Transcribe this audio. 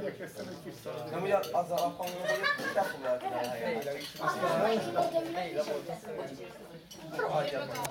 igyekeztem egy kis szar. Nem ugye az a hangon, hogy te foglaltad el a helyet. Rohadjad meg.